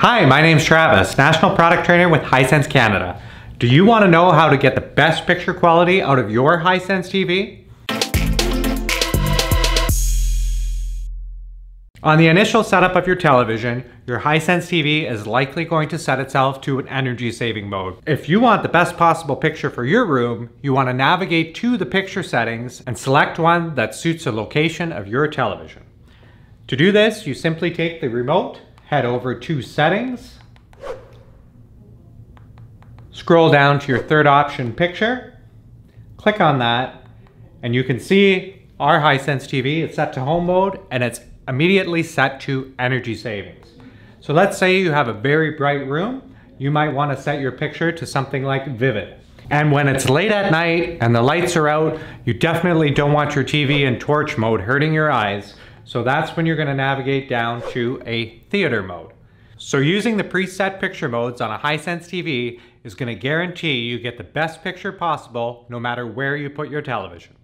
Hi, my name's Travis, National Product Trainer with Hisense Canada. Do you want to know how to get the best picture quality out of your Hisense TV? On the initial setup of your television, your Hisense TV is likely going to set itself to an energy saving mode. If you want the best possible picture for your room, you want to navigate to the picture settings and select one that suits the location of your television. To do this, you simply take the remote, head over to settings, scroll down to your third option picture, click on that, and you can see our Hisense TV, it's set to home mode and it's immediately set to energy savings. So let's say you have a very bright room, you might want to set your picture to something like vivid. And when it's late at night and the lights are out, you definitely don't want your TV in torch mode hurting your eyes. So that's when you're going to navigate down to a theater mode. So using the preset picture modes on a Hisense TV is going to guarantee you get the best picture possible no matter where you put your television.